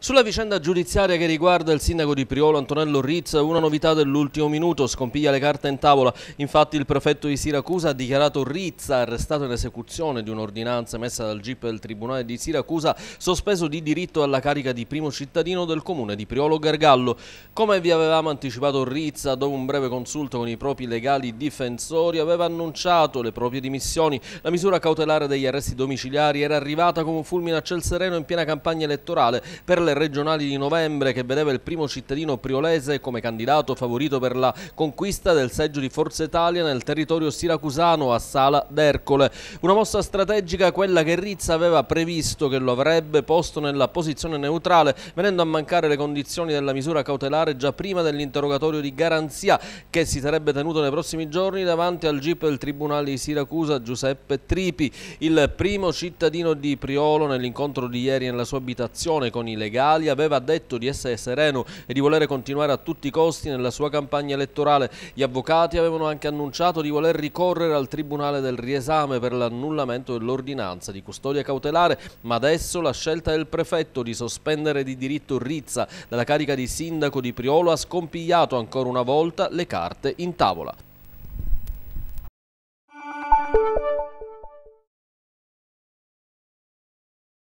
Sulla vicenda giudiziaria che riguarda il sindaco di Priolo Antonello Rizz, una novità dell'ultimo minuto, scompiglia le carte in tavola. Infatti il prefetto di Siracusa ha dichiarato Rizz arrestato in esecuzione di un'ordinanza messa dal GIP del Tribunale di Siracusa, sospeso di diritto alla carica di primo cittadino del comune di Priolo Gargallo. Come vi avevamo anticipato Rizz, dopo un breve consulto con i propri legali difensori, aveva annunciato le proprie dimissioni. La misura cautelare degli arresti domiciliari era arrivata come un fulmine a ciel sereno in piena campagna elettorale per le regionali di novembre che vedeva il primo cittadino priolese come candidato favorito per la conquista del seggio di Forza Italia nel territorio siracusano a Sala d'Ercole. Una mossa strategica quella che Rizza aveva previsto che lo avrebbe posto nella posizione neutrale venendo a mancare le condizioni della misura cautelare già prima dell'interrogatorio di garanzia che si sarebbe tenuto nei prossimi giorni davanti al GIP del Tribunale di Siracusa Giuseppe Tripi, il primo cittadino di Priolo nell'incontro di ieri nella sua abitazione con i legali legali aveva detto di essere sereno e di volere continuare a tutti i costi nella sua campagna elettorale. Gli avvocati avevano anche annunciato di voler ricorrere al Tribunale del riesame per l'annullamento dell'ordinanza di custodia cautelare, ma adesso la scelta del prefetto di sospendere di diritto Rizza dalla carica di sindaco di Priolo ha scompigliato ancora una volta le carte in tavola.